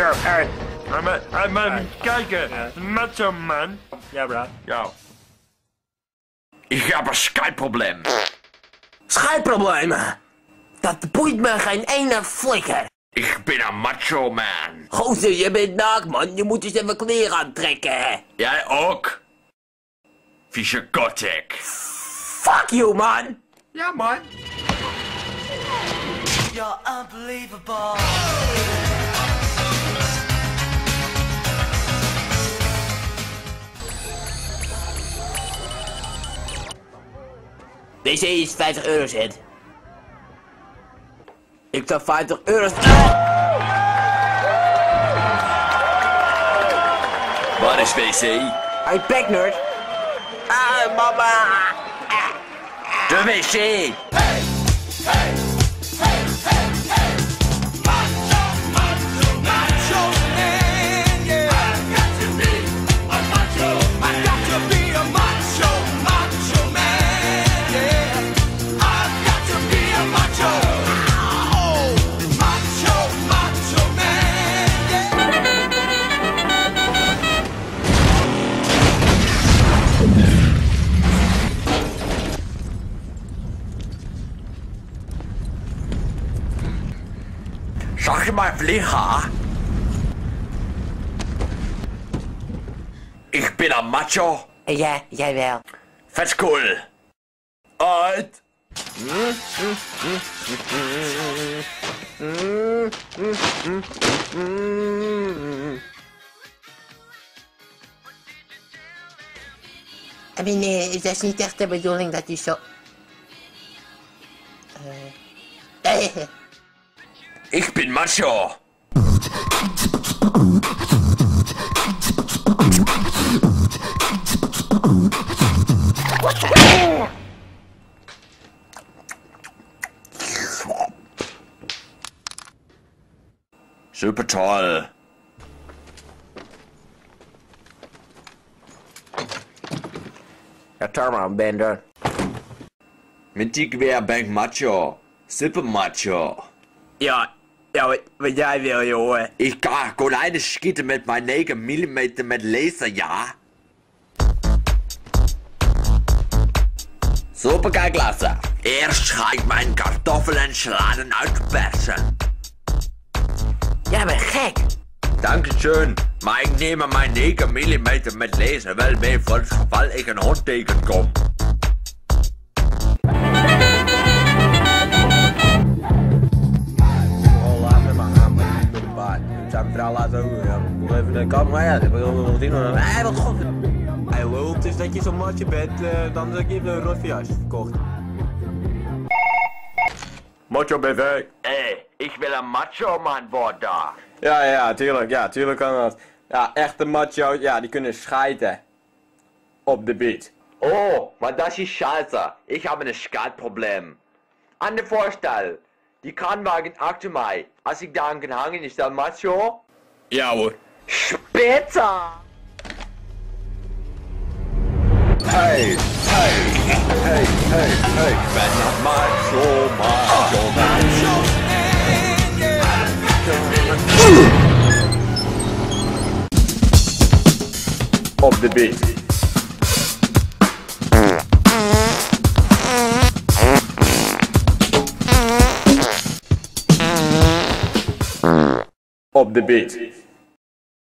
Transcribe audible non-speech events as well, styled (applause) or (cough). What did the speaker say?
Ja, hey. Hey, maar, hey, maar kijken. Ja. Macho man. Ja, bro. Ja. Ik heb een Skype-probleem. Dat boeit me geen ene flikker. Ik ben een macho man. Gozer, je bent naakt, man. Je moet eens even kleren aantrekken. Jij ook? Vieze kotek. Fuck you, man. Ja, man. You're unbelievable. Deze is 50 euro cent. Ik zal 50 euro... Waar is wc? Hey, backnerd. Ah, mama. De wc. Zag Sag mal, Blecha. Ich bin ein Macho. Ja, ja, ja. Fetz cool. Und... I mean, is dat niet echt de bedoeling dat je zo... Uh... Äh, (laughs) äh, ich bin Macho. Super toll. Herr Thermobender. Mit die Querbank Macho. Sippe Macho. Ja, ja, wat, wat jij wil, jongen. Ik kan konijnen schieten met mijn 9 mm met laser, ja? Super kijklasse. Eerst ga ik mijn kartoffelen en salade uitpersen. Jij bent gek. Dankeschön, maar ik neem mijn 9 mm met laser wel mee voor het geval ik een hond tegenkom. Ik vrouw laten ook ja. Nog even de maar ja, ik wil nog zien. Hé, wat god. Hij lult, dus dat je zo'n matje bent, eh, dan heb ik even een rotjas verkocht. Macho BV. Hé, hey, ik wil een macho man worden. Ja, ja, tuurlijk, ja, tuurlijk kan dat. Ja, echte macho, ja, die kunnen schijten. Op de beat. Oh, maar das ist scheiße. Ich habe ein Skatproblem. An der Vorstel. Die Kranwagen 8 Mai. Als ik daar kan hangen, is dat macho? Jawohl. Später! Hey, hey, hey, hey, hey, wenn er macho, macho, macho. Of the beat. Of the beat.